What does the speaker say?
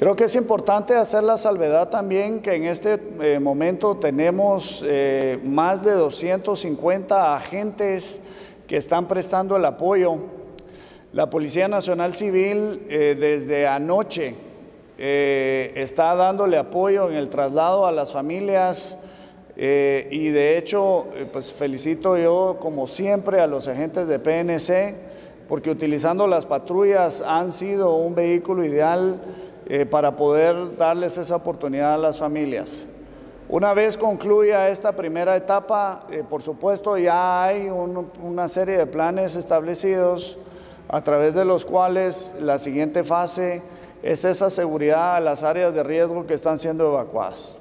Creo que es importante hacer la salvedad también que en este eh, momento tenemos eh, más de 250 agentes que están prestando el apoyo. La Policía Nacional Civil eh, desde anoche está dándole apoyo en el traslado a las familias y de hecho pues felicito yo como siempre a los agentes de PNC porque utilizando las patrullas han sido un vehículo ideal eh, para poder darles esa oportunidad a las familias. Una vez concluya esta primera etapa, eh, por supuesto ya hay una serie de planes establecidos a través de los cuales la siguiente fase es esa seguridad a las áreas de riesgo que están siendo evacuadas.